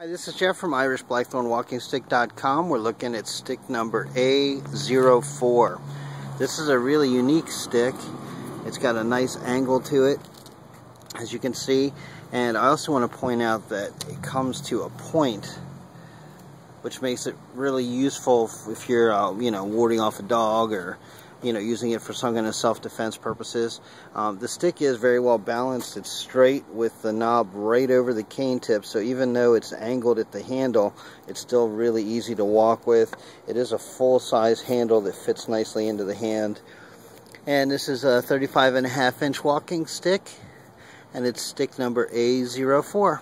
Hi, this is Jeff from IrishBlackthornWalkingStick.com. We're looking at stick number A04. This is a really unique stick. It's got a nice angle to it, as you can see. And I also want to point out that it comes to a point, which makes it really useful if you're, uh, you know, warding off a dog or you know, using it for some kind of self-defense purposes. Um, the stick is very well balanced. It's straight with the knob right over the cane tip, so even though it's angled at the handle, it's still really easy to walk with. It is a full-size handle that fits nicely into the hand. And this is a 35 and a half inch walking stick, and it's stick number A04.